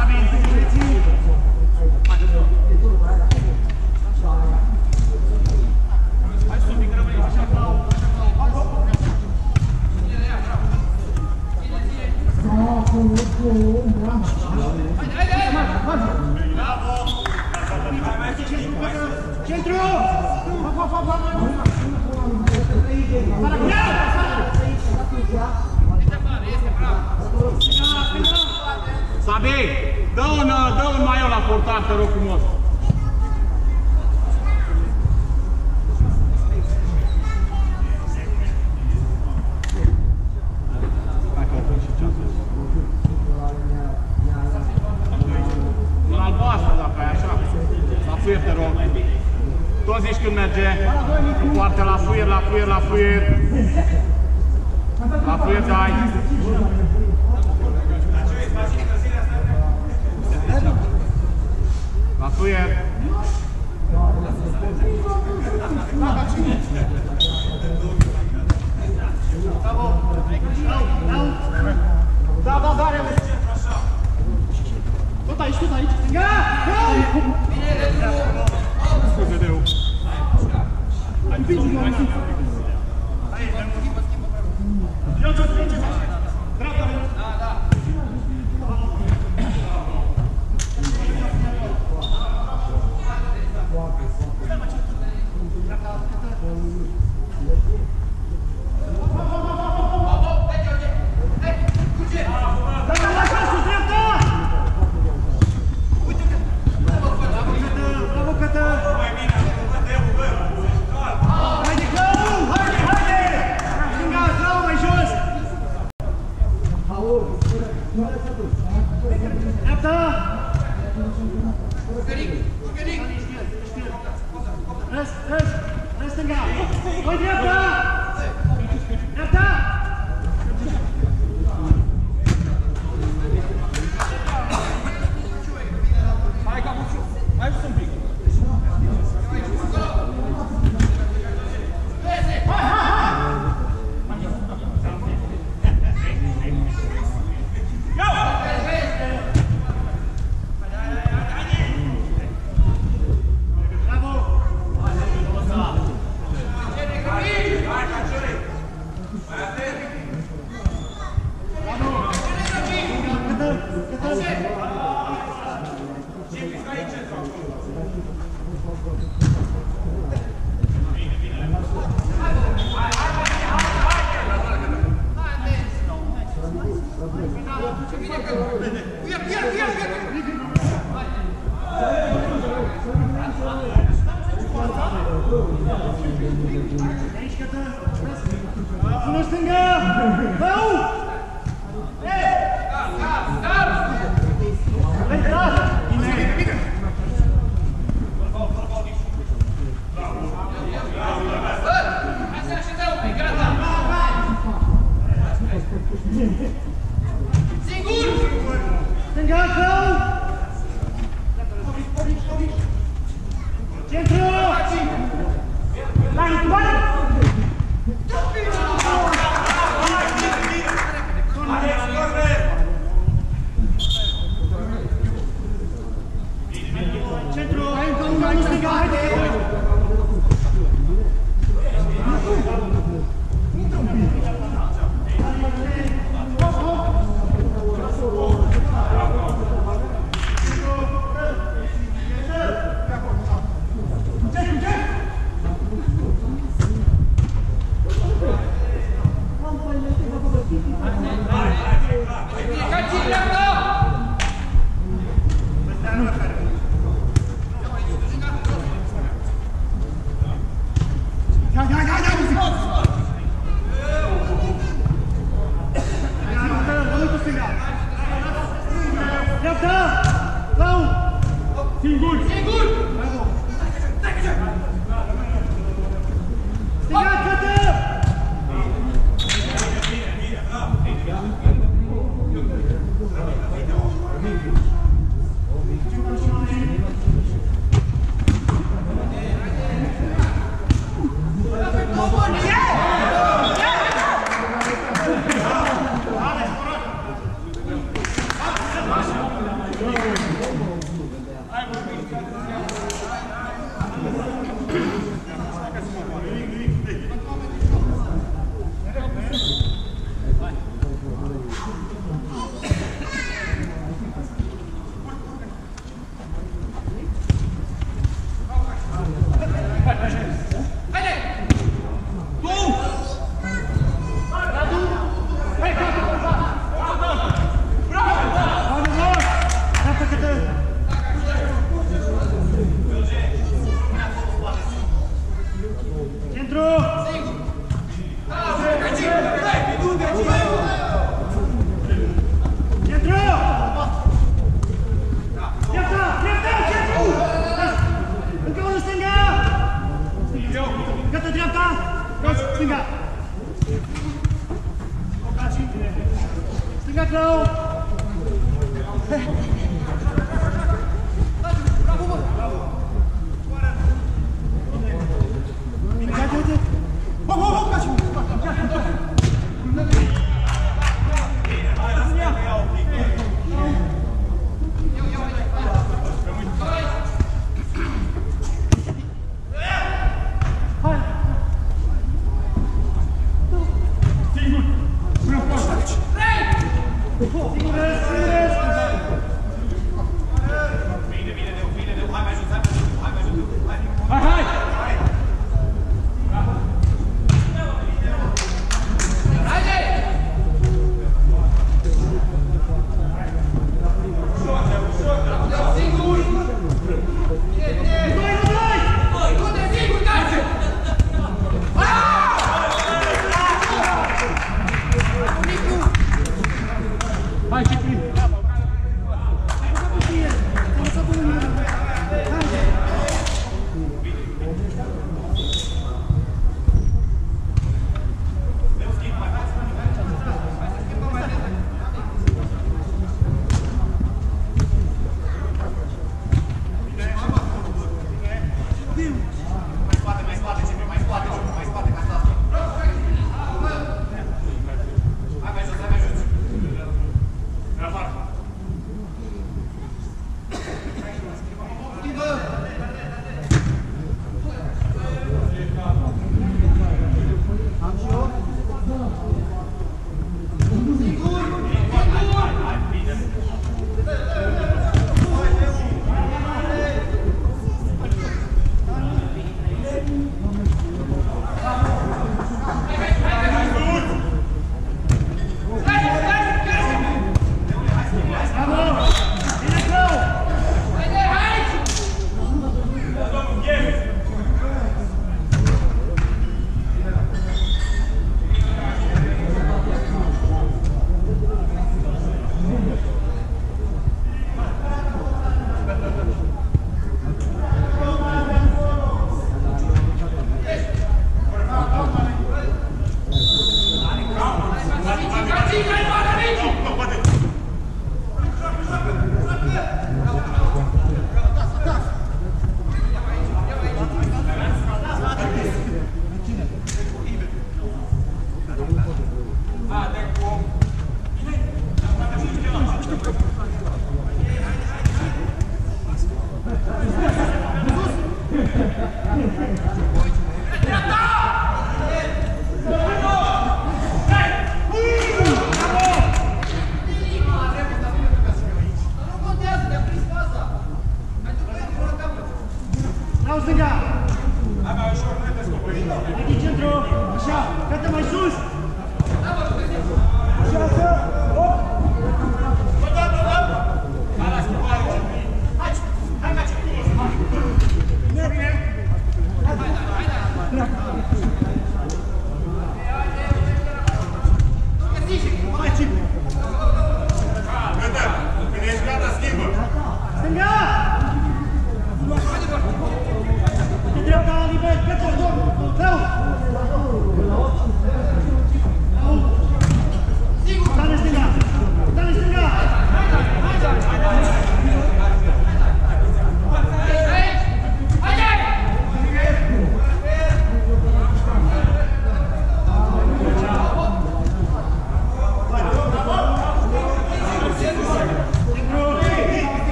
Sabine. Dă-l, dă-l mai eu la portar, te rog frumos.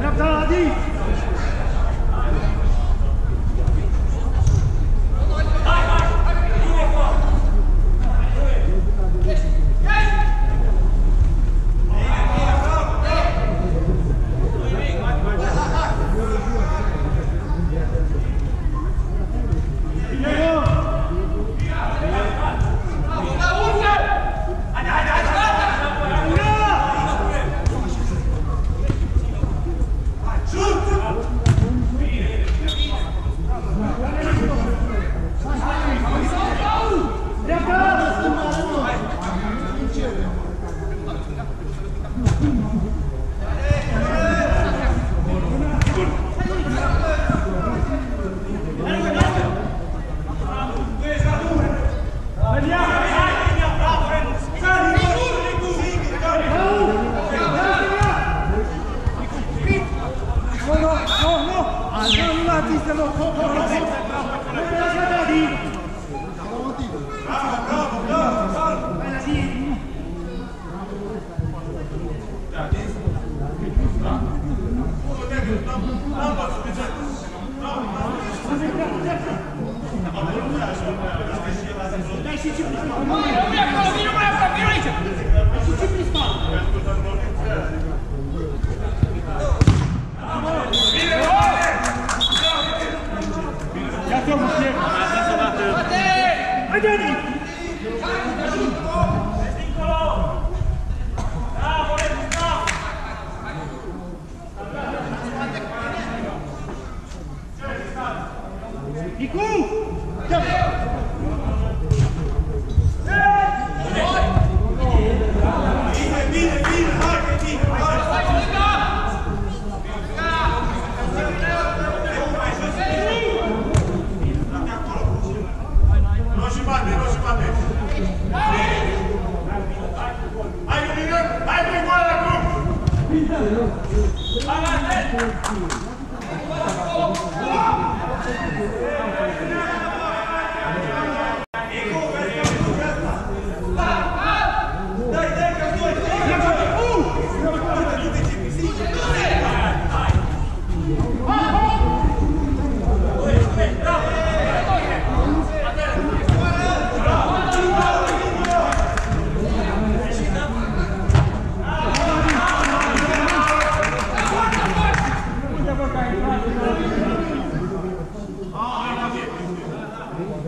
Bırak daha değil.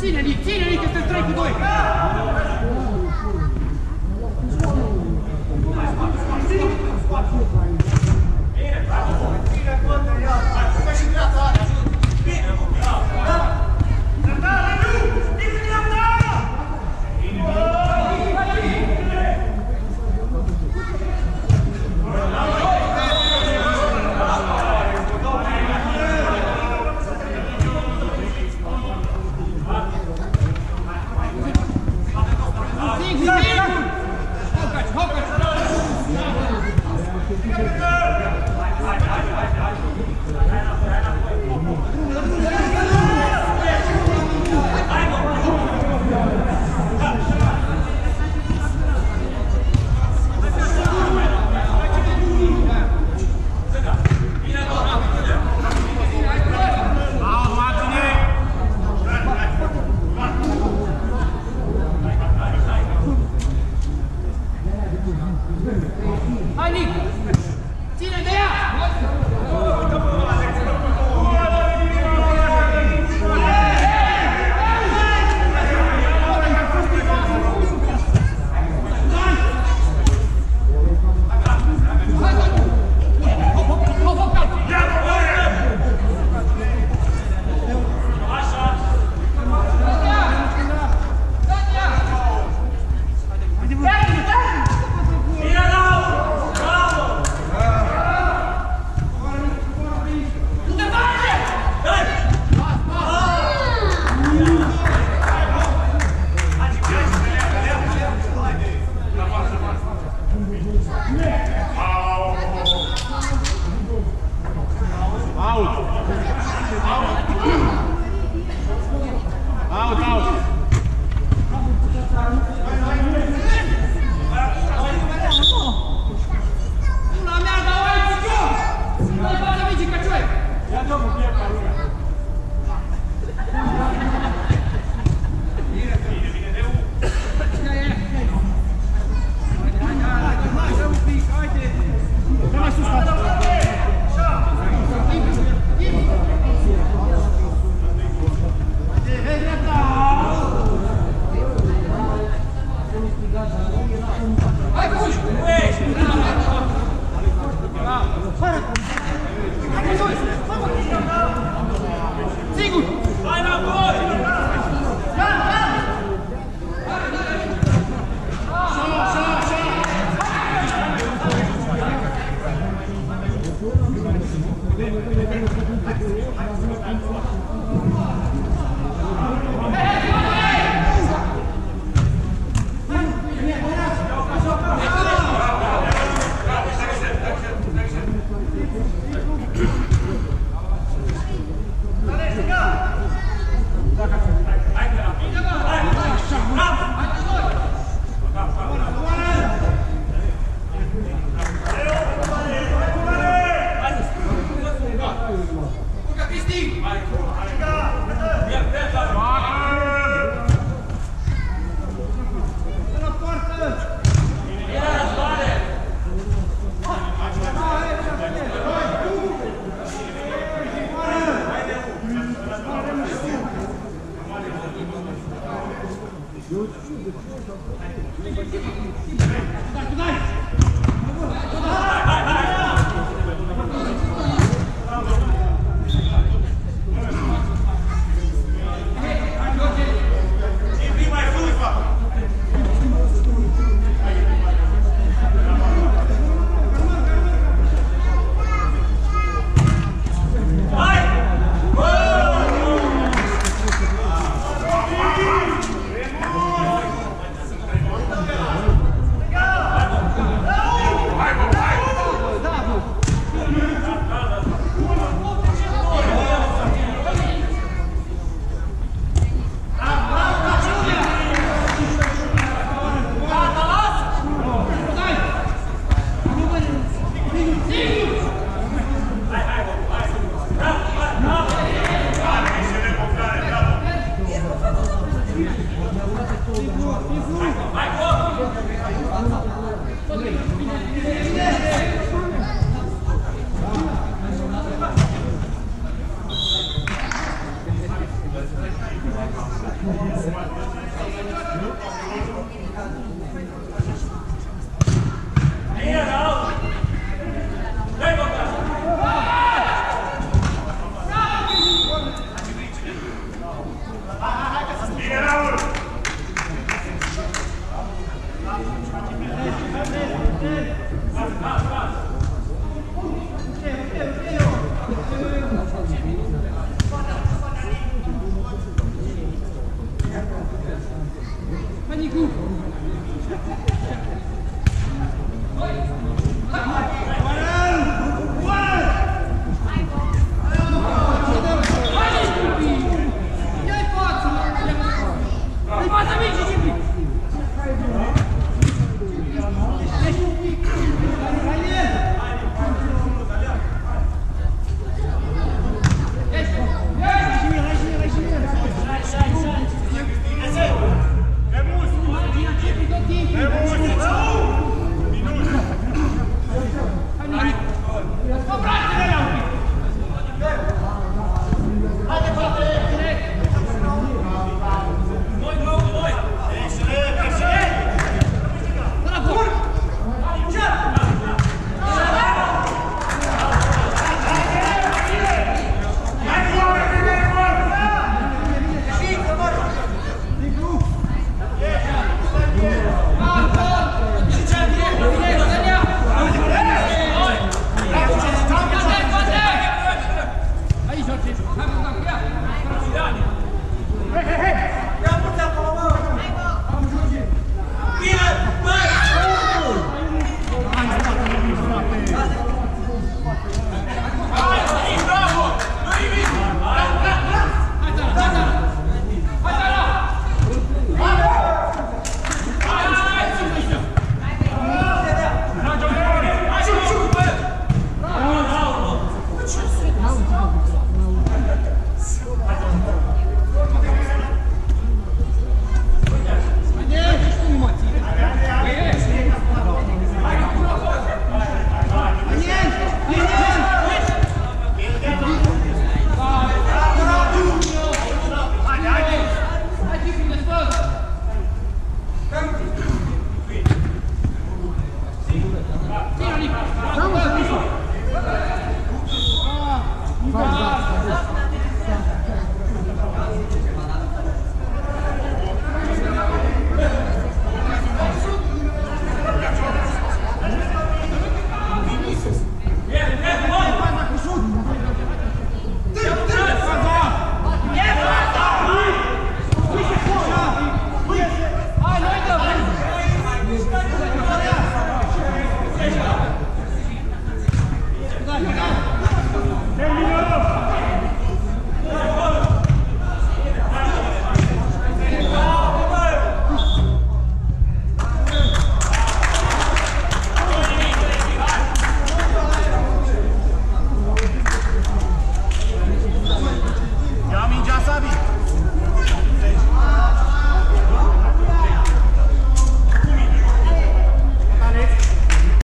Hai,